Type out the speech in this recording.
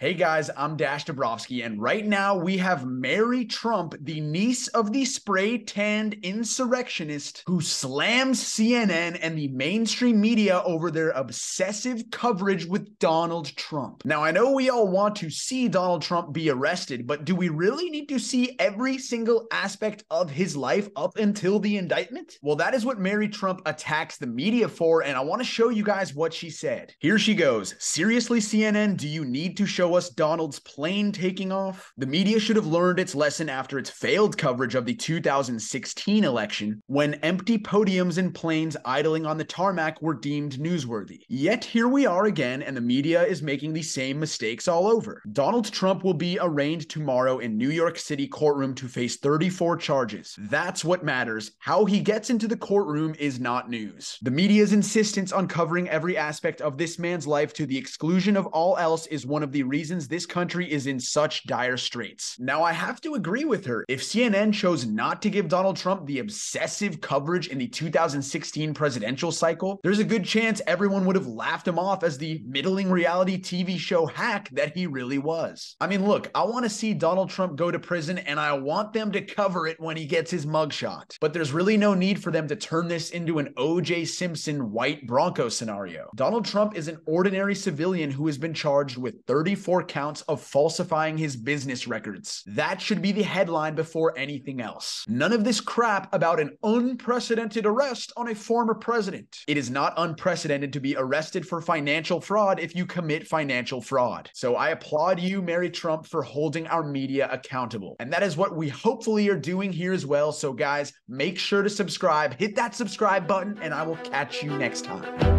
Hey guys, I'm Dash Dobrofsky, and right now we have Mary Trump, the niece of the spray tanned insurrectionist who slams CNN and the mainstream media over their obsessive coverage with Donald Trump. Now, I know we all want to see Donald Trump be arrested, but do we really need to see every single aspect of his life up until the indictment? Well, that is what Mary Trump attacks the media for, and I want to show you guys what she said. Here she goes Seriously, CNN, do you need to show us Donald's plane taking off? The media should have learned its lesson after its failed coverage of the 2016 election, when empty podiums and planes idling on the tarmac were deemed newsworthy. Yet here we are again, and the media is making the same mistakes all over. Donald Trump will be arraigned tomorrow in New York City courtroom to face 34 charges. That's what matters. How he gets into the courtroom is not news. The media's insistence on covering every aspect of this man's life to the exclusion of all else is one of the reasons this country is in such dire straits. Now, I have to agree with her. If CNN chose not to give Donald Trump the obsessive coverage in the 2016 presidential cycle, there's a good chance everyone would have laughed him off as the middling reality TV show hack that he really was. I mean, look, I want to see Donald Trump go to prison and I want them to cover it when he gets his mugshot. But there's really no need for them to turn this into an O.J. Simpson white Bronco scenario. Donald Trump is an ordinary civilian who has been charged with 34 counts of falsifying his business records. That should be the headline before anything else. None of this crap about an unprecedented arrest on a former president. It is not unprecedented to be arrested for financial fraud if you commit financial fraud. So I applaud you, Mary Trump, for holding our media accountable. And that is what we hopefully are doing here as well. So, guys, make sure to subscribe, hit that subscribe button, and I will catch you next time.